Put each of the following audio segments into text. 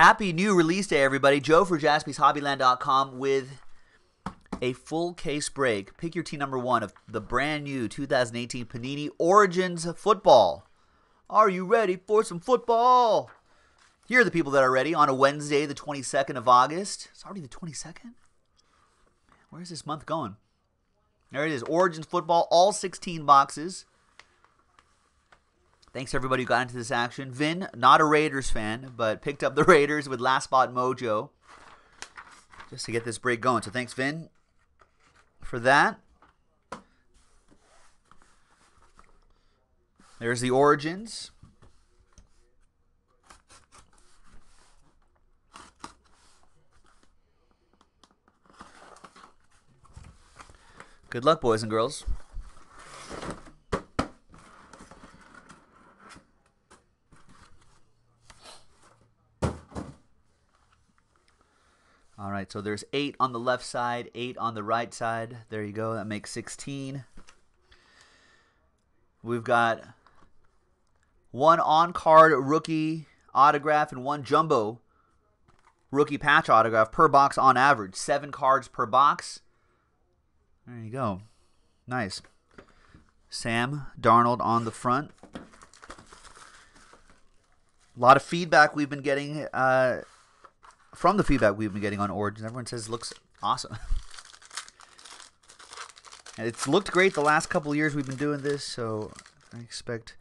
Happy new release day, everybody. Joe for jaspyshobbyland.com with a full case break. Pick your team number one of the brand new 2018 Panini Origins football. Are you ready for some football? Here are the people that are ready on a Wednesday, the 22nd of August. It's already the 22nd? Where's this month going? There it is. Origins football, all 16 boxes. Thanks everybody who got into this action. Vin, not a Raiders fan, but picked up the Raiders with Last Spot Mojo just to get this break going. So thanks, Vin, for that. There's the origins. Good luck, boys and girls. All right, so there's eight on the left side, eight on the right side. There you go. That makes 16. We've got one on card rookie autograph and one jumbo rookie patch autograph per box on average. Seven cards per box. There you go. Nice. Sam Darnold on the front. A lot of feedback we've been getting uh, from the feedback we've been getting on Origins. Everyone says it looks awesome. and it's looked great the last couple years we've been doing this, so I expect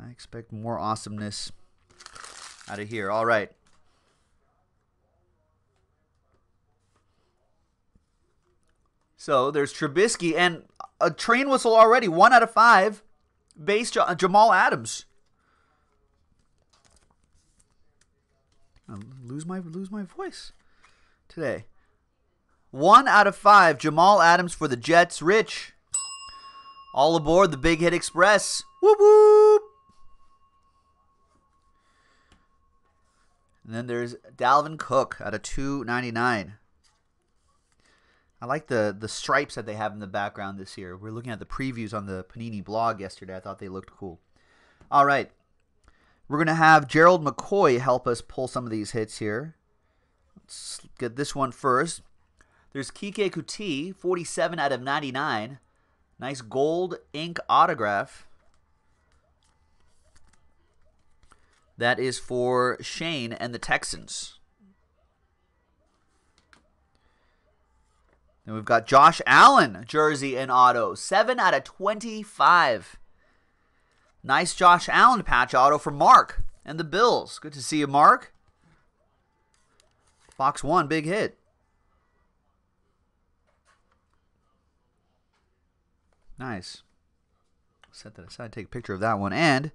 I expect more awesomeness out of here. All right. So there's Trubisky and a train whistle already. One out of five. Base Jamal Adams. I lose my lose my voice today. One out of five. Jamal Adams for the Jets. Rich. All aboard the Big Hit Express. Whoop whoop. And then there's Dalvin Cook out of two ninety nine. I like the the stripes that they have in the background this year. We're looking at the previews on the Panini blog yesterday. I thought they looked cool. All right. We're going to have Gerald McCoy help us pull some of these hits here. Let's get this one first. There's Keke Coutee, 47 out of 99. Nice gold ink autograph. That is for Shane and the Texans. Then we've got Josh Allen, jersey and auto. 7 out of 25. Nice Josh Allen patch auto for Mark and the Bills. Good to see you, Mark. Box 1, big hit. Nice. Set that aside, take a picture of that one. And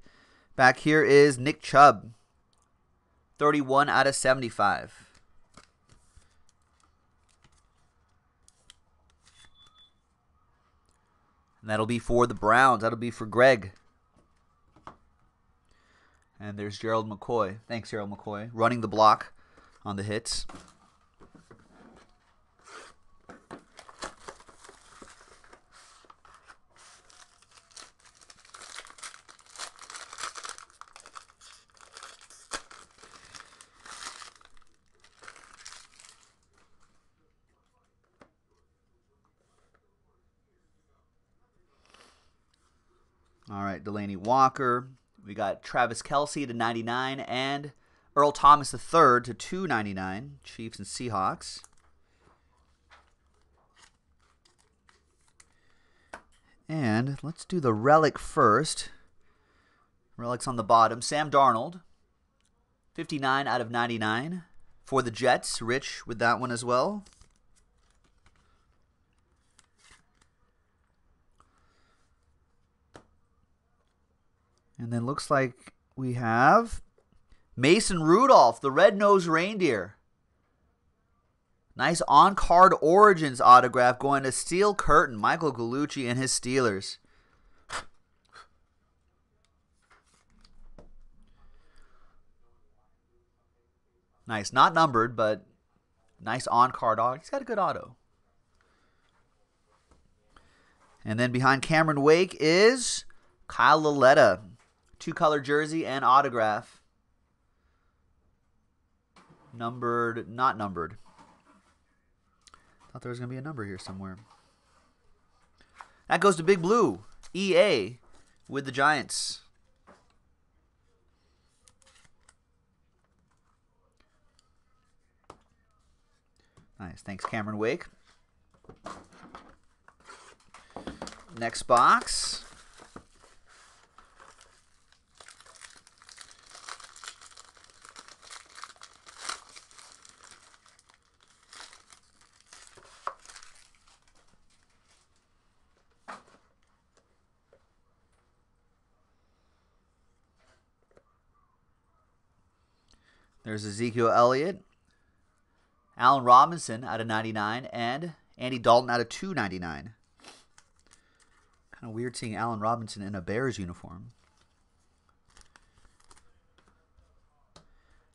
back here is Nick Chubb. 31 out of 75. And that'll be for the Browns. That'll be for Greg. And there's Gerald McCoy. Thanks, Gerald McCoy. Running the block on the hits. All right, Delanie Walker. We got Travis Kelce to 99 and Earl Thomas III to 299. Chiefs and Seahawks. And let's do the relic first. Relics on the bottom. Sam Darnold, 59 out of 99 for the Jets. Rich with that one as well. And then looks like we have Mason Rudolph, the red-nosed reindeer. Nice on-card Origins autograph going to Steel Curtain, Michael Gallucci and his Steelers. Nice, not numbered, but nice on-card auto. He's got a good auto. And then behind Cameron Wake is Kyle Lauletta, two color jersey and autograph. Numbered, not numbered. Thought there was going to be a number here somewhere. That goes to Big Blue. EA with the Giants. Nice. Thanks, Cameron Wake. Next box. There's Ezekiel Elliott, Allen Robinson out of 99, and Andy Dalton out of 299. Kind of weird seeing Allen Robinson in a Bears uniform.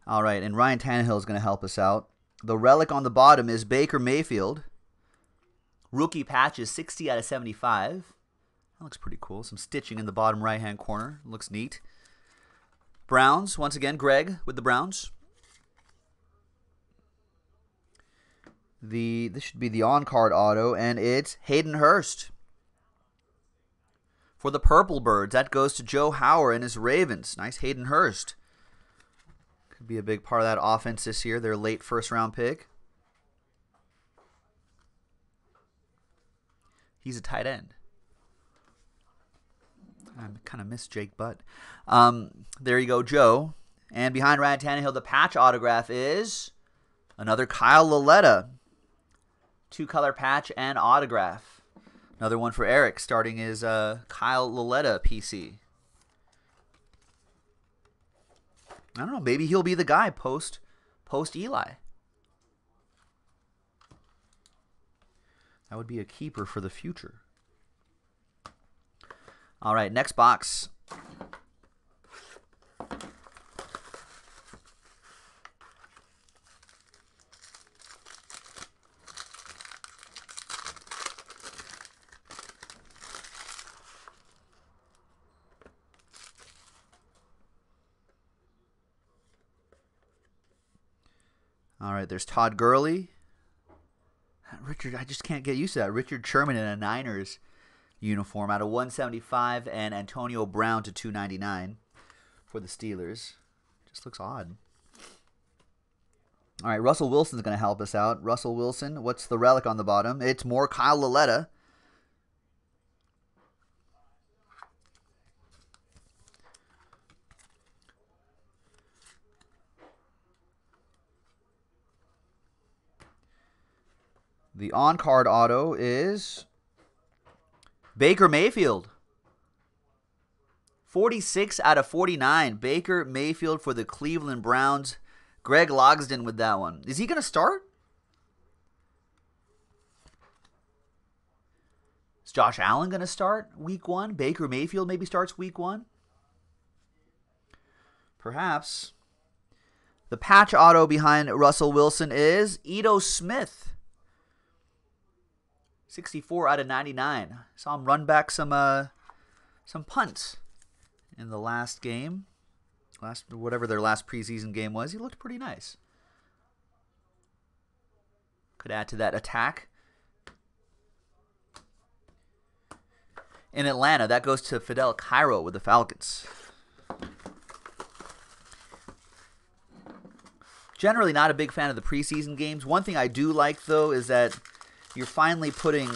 All right, and Ryan Tannehill is going to help us out. The relic on the bottom is Baker Mayfield. Rookie patches 60 out of 75. That looks pretty cool. Some stitching in the bottom right hand corner. Looks neat. Browns, once again, Greg with the Browns. The this should be the on card auto, and it's Hayden Hurst. For the Purple Birds, that goes to Joe Hauer and his Ravens. Nice Hayden Hurst. Could be a big part of that offense this year. Their late first round pick. He's a tight end. I kind of miss Jake Butt. Um, there you go, Joe. And behind Ryan Tannehill, the patch autograph is another Kyle Lauletta two color patch and autograph. Another one for Eric, starting his uh, Kyle Lauletta PC. I don't know. Maybe he'll be the guy post post Eli. That would be a keeper for the future. All right, next box. All right, there's Todd Gurley. Richard, I just can't get used to that. Richard Sherman in a Niners uniform out of 175 and Antonio Brown to 299 for the Steelers. Just looks odd. All right, Russell Wilson's going to help us out. Russell Wilson, what's the relic on the bottom? It's more Kyle Lauletta. The on card auto is Baker Mayfield. 46 out of 49. Baker Mayfield for the Cleveland Browns. Greg Logsden with that one. Is he going to start? Is Josh Allen going to start week one? Baker Mayfield maybe starts week one? Perhaps. The patch auto behind Russell Wilson is Ito Smith. 64 out of 99. Saw him run back some uh, some punts in the last game. Last whatever their last preseason game was, he looked pretty nice. Could add to that attack. In Atlanta, that goes to Fidel Cairo with the Falcons. Generally, not a big fan of the preseason games. One thing I do like, though, is that you're finally putting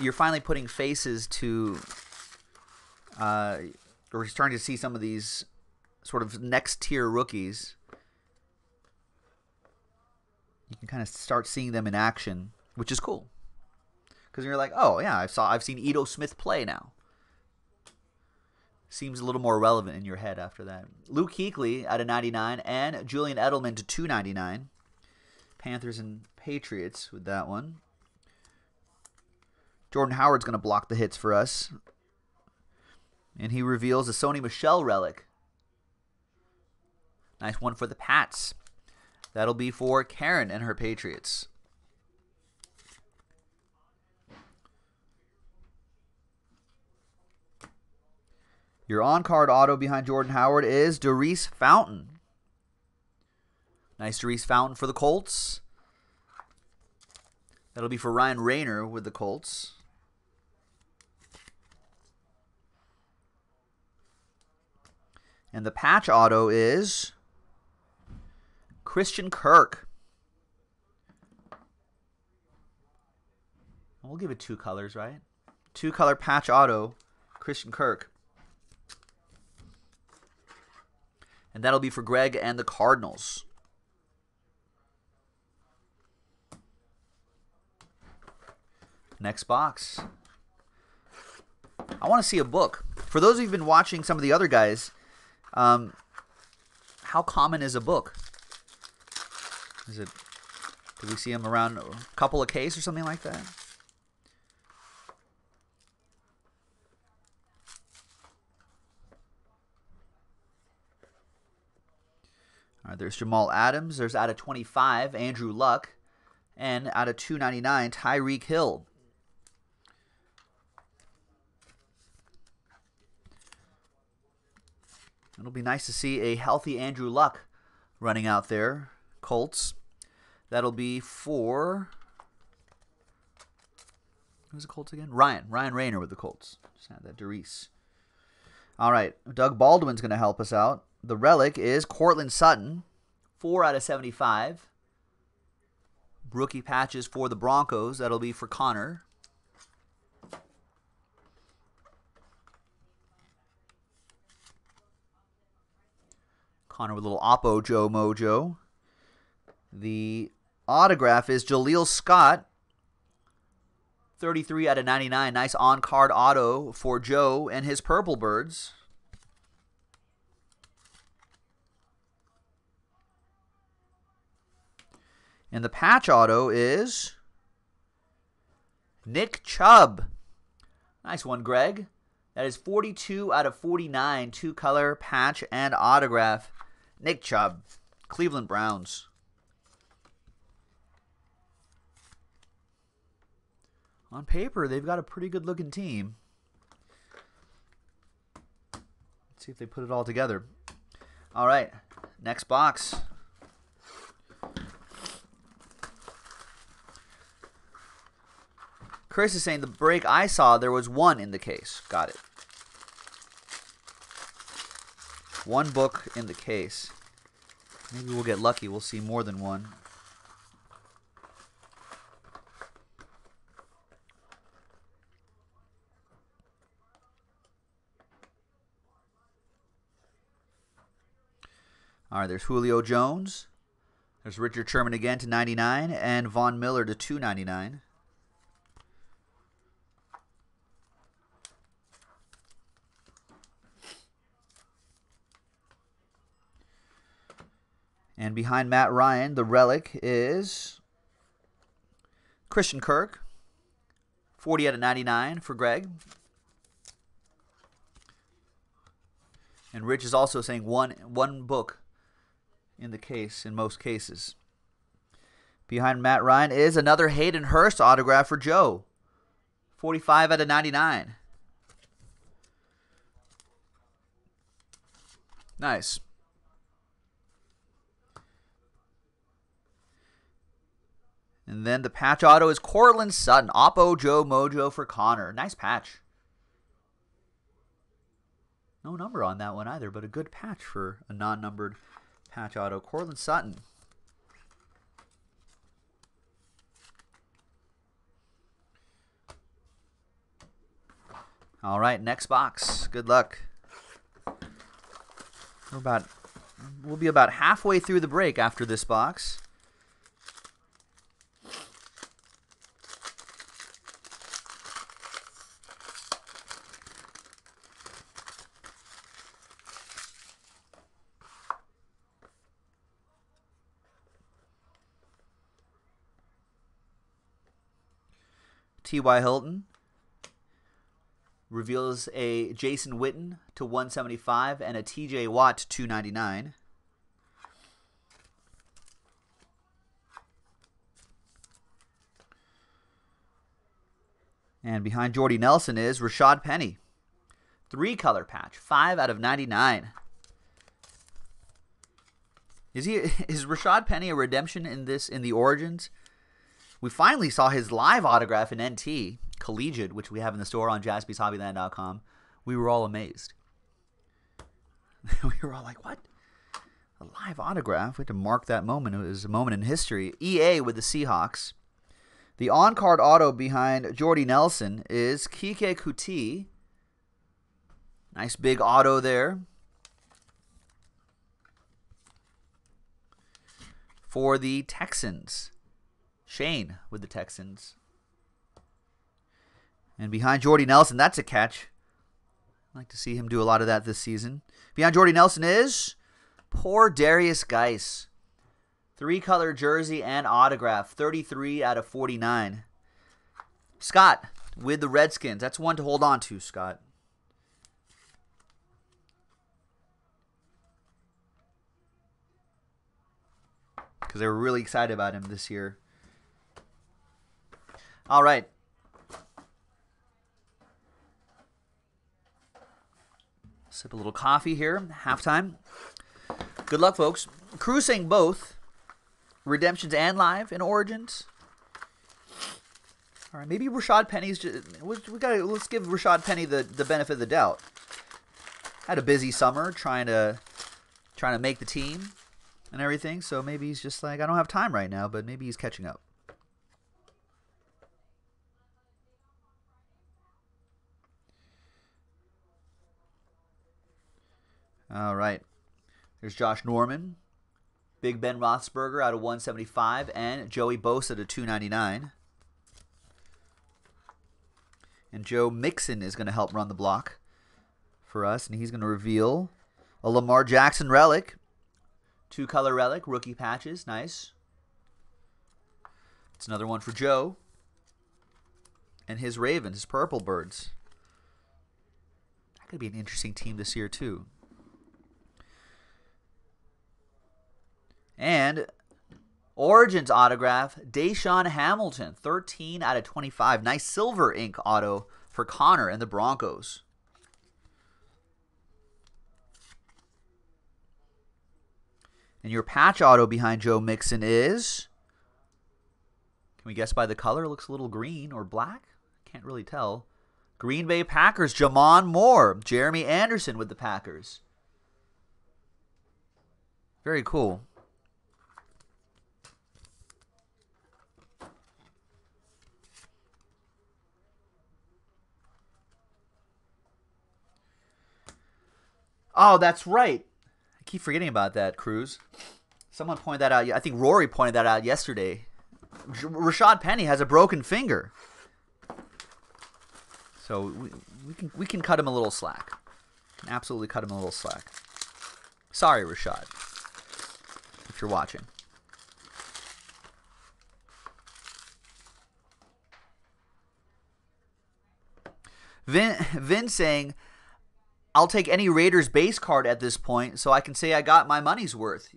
you're finally putting faces to uh, we're starting to see some of these sort of next tier rookies. You can kind of start seeing them in action which is cool. Because you're like oh yeah i saw i've seen Ito Smith play now. Seems a little more relevant in your head after that. Luke kuechly out of 99 and julian edelman to 299 panthers and Patriots with that one. Jordan Howard's going to block the hits for us. And he reveals a Sony Michel relic. Nice one for the Pats. That'll be for Karen and her Patriots. Your on card auto behind Jordan Howard is Daurice Fountain. Nice Reese Fountain for the Colts. That'll be for Ryan Rayner with the Colts. And the patch auto is Christian Kirk. We'll give it two colors, right? Two color patch auto, Christian Kirk. And that'll be for Greg and the Cardinals. Next box. I want to see a book. For those who've been watching some of the other guys, um, how common is a book? Is it? Do we see them around a couple of case or something like that? All right, there's Jamal Adams. There's out of 25, Andrew Luck. And out of 299, Tyreek Hill. It'll be nice to see a healthy Andrew Luck running out there. Colts. That'll be for. Who's the Colts again? Ryan. Ryan Rayner with the Colts. Just had that Daurice. All right. Doug Baldwin's going to help us out. The relic is Courtland Sutton. 4 out of 75. Rookie patches for the Broncos. That'll be for Connor. Connor with a little Oppo Joe Mojo. The autograph is Jaleel Scott. 33 out of 99. Nice on card auto for Joe and his Purple Birds. And the patch auto is Nick Chubb. Nice one, Greg. That is 42 out of 49, two color patch and autograph. Nick Chubb, Cleveland Browns. On paper, they've got a pretty good looking team. Let's see if they put it all together. All right, next box. Chris is saying the break I saw, there was one in the case. Got it. One book in the case. Maybe we'll get lucky. We'll see more than one. All right, there's Julio Jones. There's Richard Sherman again to 99 and Von Miller to 299. And behind Matt Ryan, the relic is Christian Kirk. 40 out of 99 for Greg. And Rich is also saying one one book in the case in most cases. Behind Matt Ryan is another Hayden Hurst autograph for Joe. 45 out of 99. Nice. And then the patch auto is Courtland Sutton. Oppo Joe Mojo for Connor. Nice patch. No number on that one either, but a good patch for a non numbered patch auto. Courtland Sutton. All right, next box. Good luck. We're about we'll be about halfway through the break after this box. T.Y. Hilton reveals a Jason Witten to 175 and a T.J. Watt to 299. And behind Jordy Nelson is Rashad Penny. Three color patch, 5 out of 99. Is he is Rashad Penny a redemption in this in the Origins? We finally saw his live autograph in NT Collegiate, which we have in the store on jaspyshobbyland.com. We were all amazed. we were all like, "What? A live autograph?" We had to mark that moment. It was a moment in history. EA with the Seahawks. The on-card auto behind Jordy Nelson is Keke Coutee. Nice big auto there. For the Texans. Shane with the Texans. And behind Jordy Nelson, that's a catch. I'd like to see him do a lot of that this season. Behind Jordy Nelson is poor Darius Guice. Three color jersey and autograph. 33 out of 49. Scott with the Redskins. That's one to hold on to, Scott. Because they were really excited about him this year. All right. Sip a little coffee here. Halftime. Good luck, folks. Cruising both redemptions and live in Origins. All right, maybe Rashad Penny's. Just, we got. Let's give Rashad Penny the, the benefit of the doubt. Had a busy summer trying to trying to make the team and everything. So maybe he's just like, I don't have time right now, but maybe he's catching up. All right. There's Josh Norman, Big Ben Roethlisberger out of 175, and Joey Bosa to 299. And Joe Mixon is going to help run the block for us, and he's going to reveal a Lamar Jackson relic. Two color relic, rookie patches, nice. It's another one for Joe. And his Ravens, his Purple Birds. That could be an interesting team this year, too. And Origins autograph, DaeSean Hamilton, 13 out of 25. Nice silver ink auto for Connor and the Broncos. And your patch auto behind Joe Mixon is. Can we guess by the color? It looks a little green or black. Can't really tell. Green Bay Packers, J'Mon Moore. Jeremy Anderson with the Packers. Very cool. Oh, that's right. I keep forgetting about that, Cruz. Someone pointed that out. I think Rory pointed that out yesterday. Rashad Penny has a broken finger. So we, we can we can cut him a little slack. Can absolutely cut him a little slack. Sorry, Rashad, if you're watching. Vin, Vin saying I'll take any Raiders base card at this point so I can say I got my money's worth.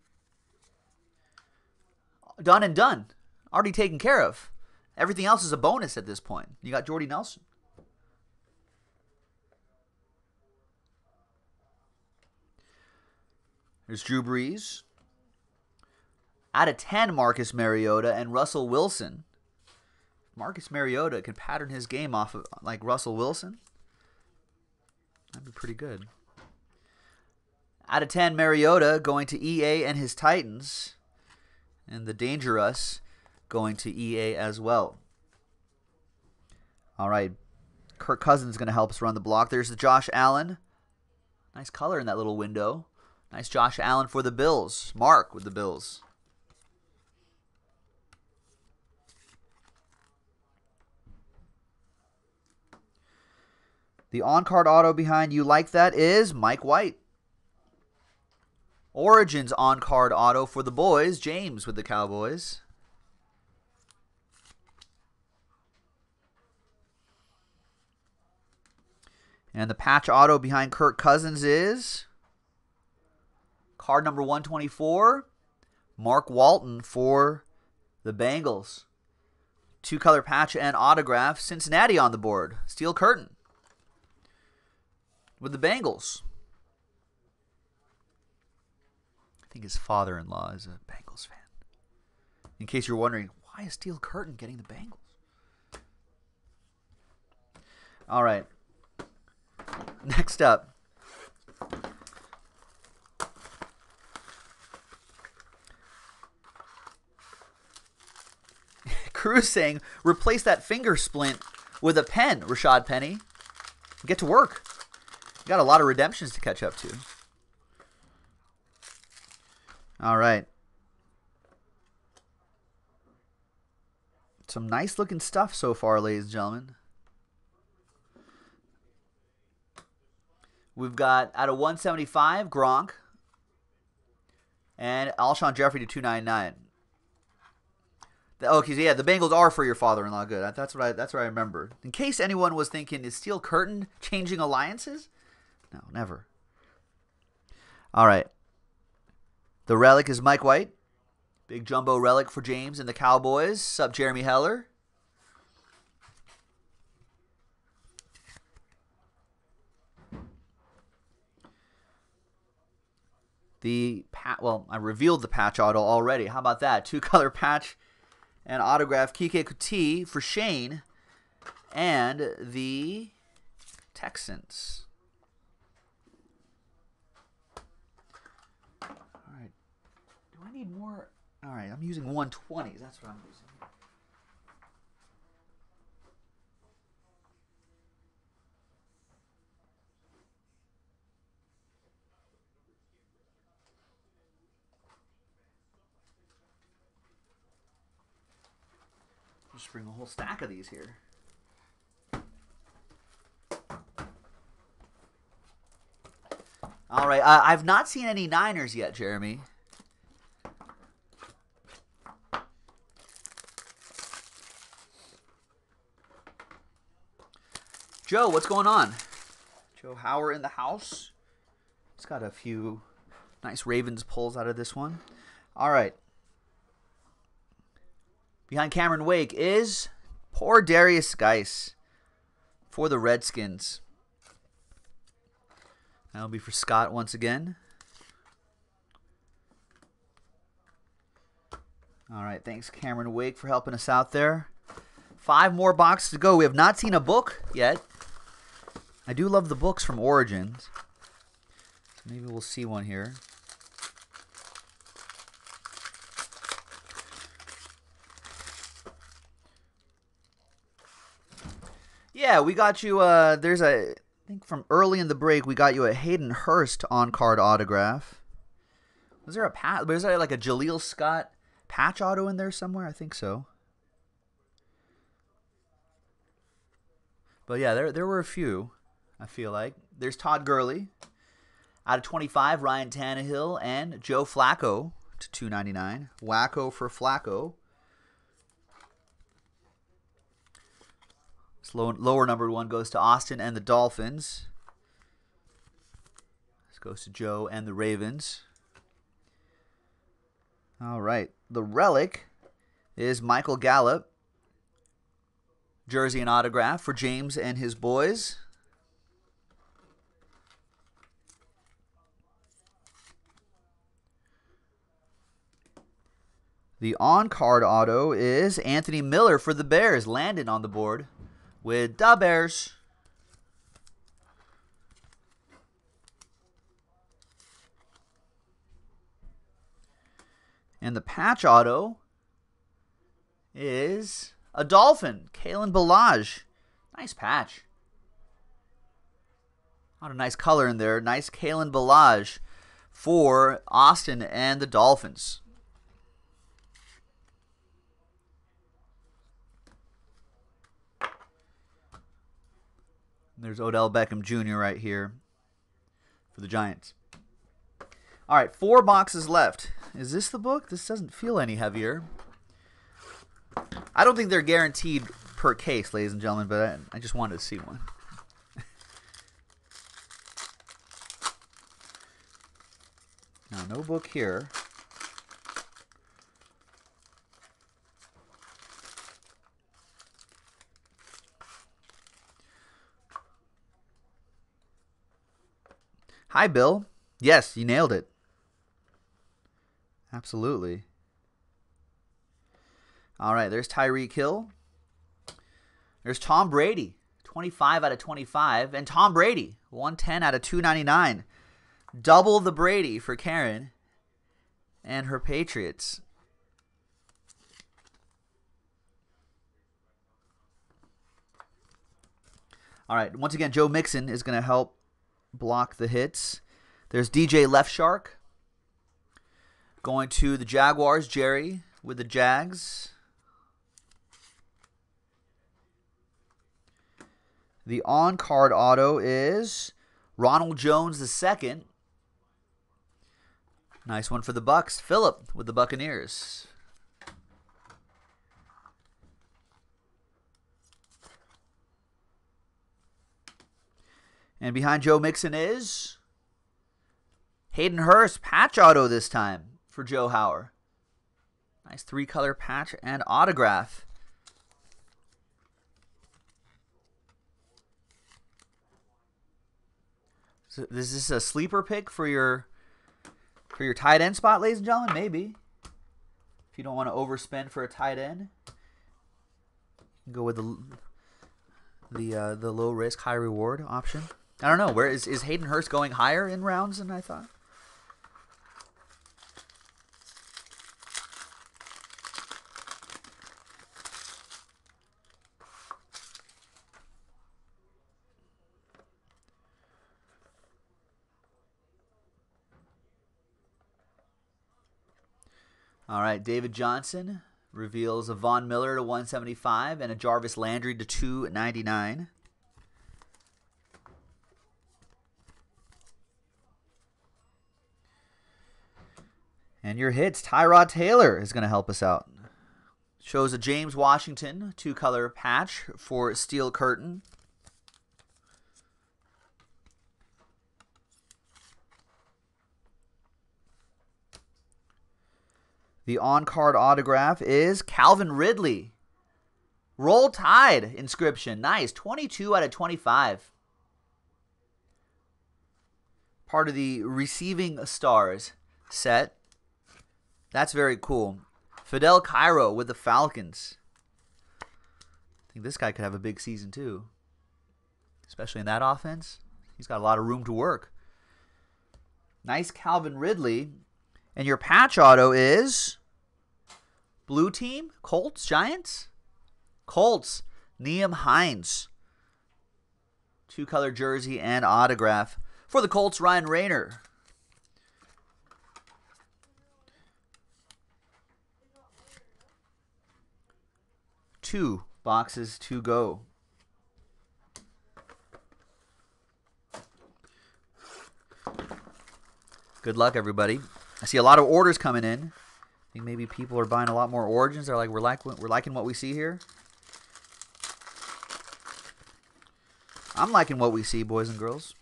Done and done. Already taken care of. Everything else is a bonus at this point. You got Jordy Nelson. There's Drew Brees. Out of 10, Marcus Mariota and Russell Wilson. Marcus Mariota can pattern his game off of like Russell Wilson. That'd be pretty good. Out of 10, Mariota going to EA and his Titans. And the Dangerous going to EA as well. All right. Kirk Cousins going to help us run the block. There's the Josh Allen. Nice color in that little window. Nice Josh Allen for the Bills. Mark with the Bills. The on card auto behind you like that is Mike White. Origins on card auto for the boys, James with the Cowboys. And the patch auto behind Kirk Cousins is card number 124, Mark Walton for the Bengals. Two color patch and autograph, Cincinnati on the board. Steel curtain with the Bengals. I think his father-in-law is a Bengals fan. In case you're wondering, why is Steel Curtain getting the Bengals? All right. Next up. Cruz saying, replace that finger splint with a pen, Rashad Penny. Get to work. Got a lot of redemptions to catch up to. All right. Some nice looking stuff so far, ladies and gentlemen. We've got out of 175, Gronk. And Alshon Jeffery to 299. Okay, so yeah, the Bengals are for your father-in-law. Good. That's what I. That's what I remember. In case anyone was thinking, is Steel Curtain changing alliances? No, never. All right. The relic is Mike White. Big jumbo relic for James and the Cowboys. Sub Jeremy Heller. The pat. Well, I revealed the patch auto already. How about that? Two color patch and autograph Keke Coutee for Shane and the Texans. All right. Do I need more? All right, I'm using 120s. That's what I'm using. Just bring a whole stack of these here. All right, uh, I've not seen any Niners yet, Jeremy. Joe, what's going on? Joe Hauer in the house. He's got a few nice Ravens pulls out of this one. All right. Behind Cameron Wake is poor Darius Guice for the Redskins. That'll be for Scott once again. All right, thanks Cameron Wake for helping us out there. Five more boxes to go. We have not seen a book yet. I do love the books from Origins. Maybe we'll see one here. Yeah, we got you. Uh, there's a. I think from early in the break, we got you a Hayden Hurst on card autograph. Was there a pat? Was there like a Jaleel Scott patch auto in there somewhere? I think so. But yeah, there there were a few. I feel like there's Todd Gurley out of 25, Ryan Tannehill and Joe Flacco to 299. Wacko for Flacco. Low, lower numbered one goes to Austin and the Dolphins. This goes to Joe and the Ravens. All right. The relic is Michael Gallup. Jersey and autograph for James and his boys. The on card auto is Anthony Miller for the Bears. Landon on the board with the Bears. And the patch auto is a Dolphin, Kalen Ballage. Nice patch. A nice color in there. Nice Kalen Ballage for Austin and the Dolphins. There's Odell Beckham Jr. right here for the Giants. All right, four boxes left. Is this the book? This doesn't feel any heavier. I don't think they're guaranteed per case, ladies and gentlemen, but I, I just wanted to see one. now, no book here. Hi, Bill. Yes, you nailed it. Absolutely. All right, there's Tyreek Hill. There's Tom Brady, 25 out of 25. And Tom Brady, 110 out of 299. Double the Brady for Karen and her Patriots. All right, once again, Joe Mixon is going to help block the hits. There's DJ Left Shark going to the Jaguars. Jerry with the Jags. The on card auto is Ronald Jones II. Nice one for the Bucks. Philip with the Buccaneers. And behind Joe Mixon is Hayden Hurst, patch auto this time for Joe Hauer. Nice three color patch and autograph. So this is a sleeper pick for your for your tight end spot, ladies and gentlemen? Maybe. If you don't want to overspend for a tight end, go with the the uh, the low risk, high reward option. I don't know. Where is is Hayden Hurst going higher in rounds than I thought? All right, David Johnson reveals a Von Miller to 175 and a Jarvis Landry to 299. And your hits, Tyrod Taylor is going to help us out. Shows a James Washington two color patch for Steel Curtain. The on card autograph is Calvin Ridley. Roll Tide inscription. Nice. 22 out of 25. Part of the Receiving Stars set. That's very cool. Fidel Cairo with the Falcons. I think this guy could have a big season too. Especially in that offense. He's got a lot of room to work. Nice Calvin Ridley. And your patch auto is Blue Team, Colts, Giants? Colts, Nyheim Hines. Two color jersey and autograph. For the Colts, Ryan Rayner. Two boxes to go. Good luck, everybody. I see a lot of orders coming in. I think maybe people are buying a lot more Origins. They're like, we're like, we're liking what we see here. I'm liking what we see, boys and girls.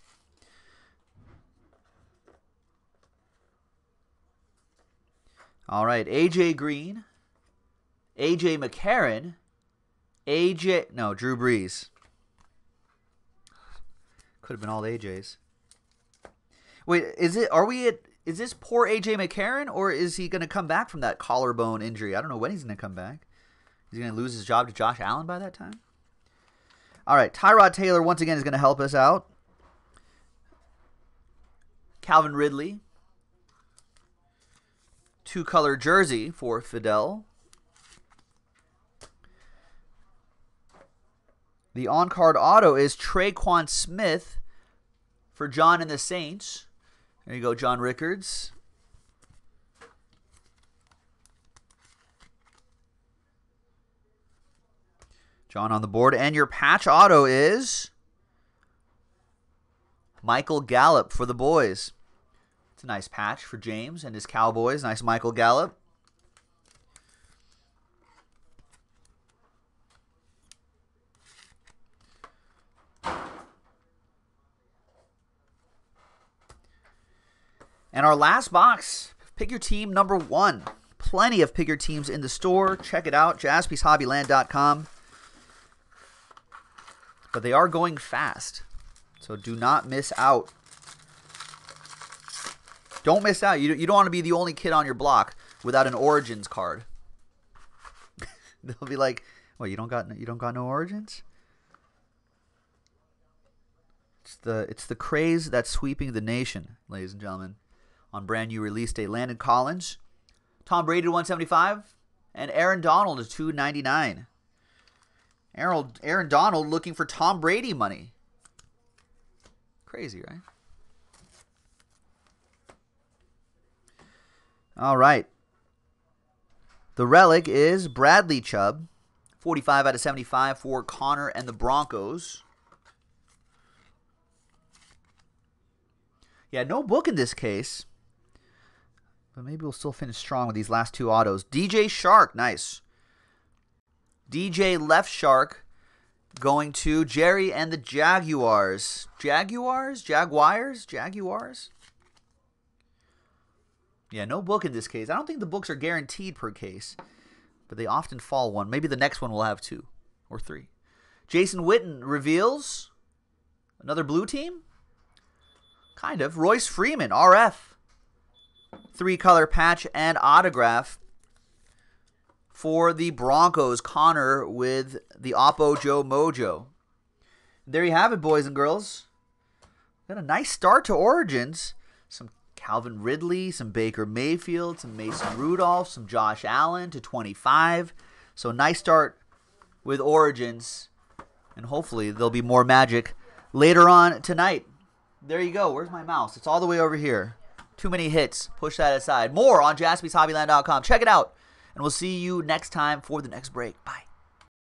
All right, AJ Green, AJ McCarron, AJ no Drew Brees. Could have been all AJ's. Wait, is it? Are we at? Is this poor AJ McCarron, or is he going to come back from that collarbone injury? I don't know when he's going to come back. Is he going to lose his job to Josh Allen by that time? All right, Tyrod Taylor once again is going to help us out. Calvin Ridley, two color jersey for Fidel. The on card auto is Tre'Quan Smith for John and the Saints. There you go, John Rickards. John on the board. And your patch auto is Michael Gallup for the boys. It's a nice patch for James and his Cowboys. Nice Michael Gallup. And our last box, pick your team number one. Plenty of pick your teams in the store. Check it out, jaspyshobbyland.com. But they are going fast, so do not miss out. Don't miss out. You, you don't want to be the only kid on your block without an Origins card. They'll be like, "Well, you don't got you don't got no Origins." It's the it's the craze that's sweeping the nation, ladies and gentlemen. On brand new release date, Landon Collins, Tom Brady to 175, and Aaron Donald to 299. Aaron Aaron Donald looking for Tom Brady money. Crazy, right? All right. The relic is Bradley Chubb, 45 out of 75 for Connor and the Broncos. Yeah, no book in this case. But maybe we'll still finish strong with these last two autos. DJ Chark, nice. DJ Left Shark going to Jerry and the Jaguars. Jaguars? Jaguars? Jaguars? Yeah, no book in this case. I don't think the books are guaranteed per case, but they often fall one. Maybe the next one will have two or three. Jason Witten reveals another blue team? Kind of. Royce Freeman, RF. Three color patch and autograph for the Broncos. Connor with the Oppo Joe Mojo. There you have it, boys and girls. Got a nice start to Origins. Some Calvin Ridley, some Baker Mayfield, some Mason Rudolph, some Josh Allen to 25. So nice start with Origins. And hopefully there'll be more magic later on tonight. There you go. Where's my mouse? It's all the way over here. Too many hits. Push that aside. More on jaspyshobbyland.com. Check it out. And we'll see you next time for the next break. Bye.